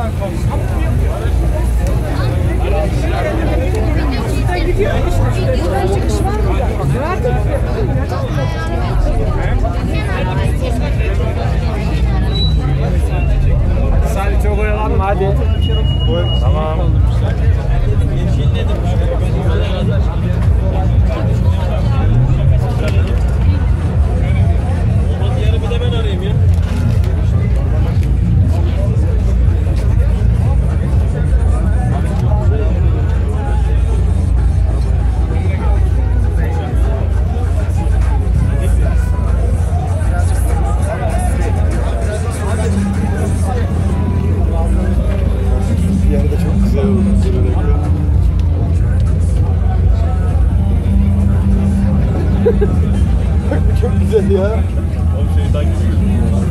oradan kalmış. Gidiyor işte. Oyalanma hadi. Tamam. çok güzel ya. O şeyi takip ediyorum.